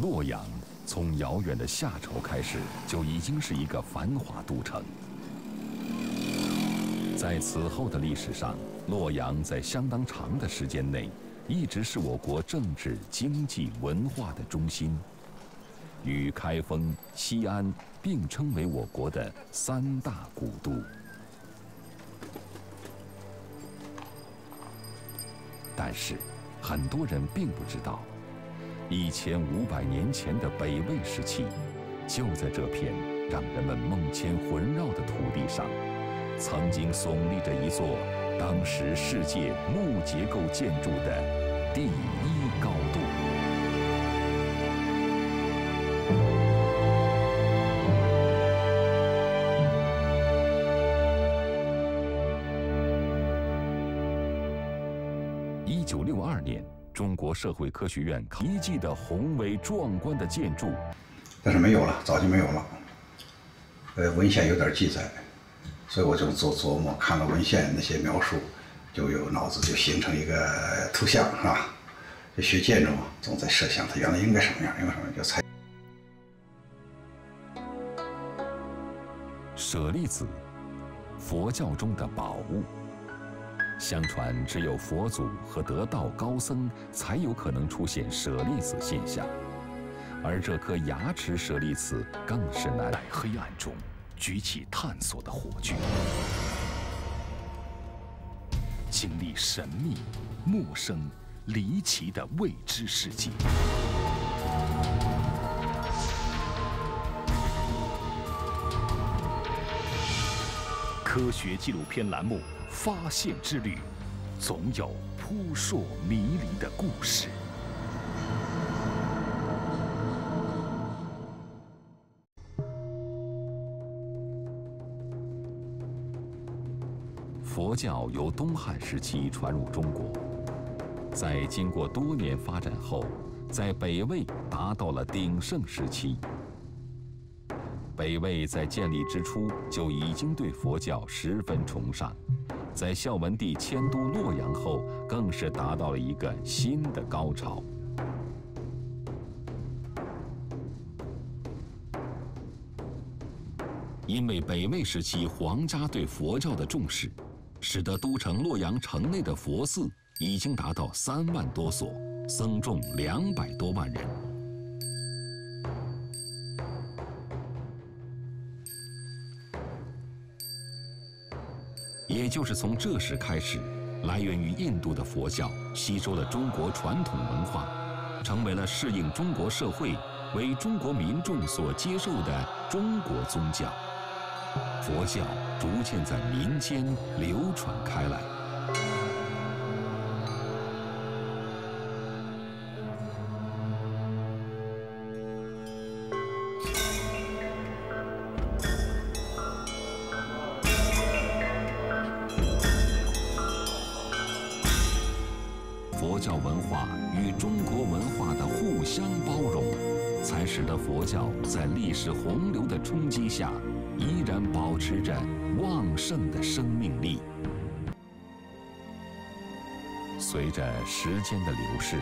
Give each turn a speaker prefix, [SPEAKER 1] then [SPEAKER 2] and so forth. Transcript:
[SPEAKER 1] 洛阳从遥远的夏朝开始就已经是一个繁华都城。在此后的历史上，洛阳在相当长的时间内一直是我国政治、经济、文化的中心，与开封、西安并称为我国的三大古都。但是，很多人并不知道。一千五百年前的北魏时期，就在这片让人们梦牵魂绕的土地上，曾经耸立着一座当时世界木结构建筑的第一高度。一九六二年。中国社会科学院遗迹的宏伟壮观的建筑，
[SPEAKER 2] 但是没有了，早就没有了。呃，文献有点记载，所以我就做琢磨，看了文献那些描述，就有脑子就形成一个图像，是吧？就学建筑嘛，总在设想它原来应该什么样，应该什么样就猜。
[SPEAKER 1] 舍利子，佛教中的宝物。相传，只有佛祖和得道高僧才有可能出现舍利子现象，而这颗牙齿舍利子更是难在黑暗中举起探索的火炬，经历神秘、陌生、离奇的未知世界。科学纪录片栏目。发现之旅，总有扑朔迷离的故事。佛教由东汉时期传入中国，在经过多年发展后，在北魏达到了鼎盛时期。北魏在建立之初就已经对佛教十分崇尚。在孝文帝迁都洛阳后，更是达到了一个新的高潮。因为北魏时期皇家对佛教的重视，使得都城洛阳城内的佛寺已经达到三万多所，僧众两百多万人。也就是从这时开始，来源于印度的佛教吸收了中国传统文化，成为了适应中国社会、为中国民众所接受的中国宗教。佛教逐渐在民间流传开来。佛教文化与中国文化的互相包容才使得佛教在历史洪流的冲击下依然保持着旺盛的生命力。随着时间的流逝